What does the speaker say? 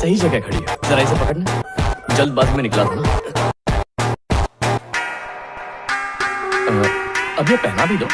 सही जगह खड़ी है। जरा इसे पकड़ना। जल्दबाजी में निकला था ना अब ये पहना भी दो।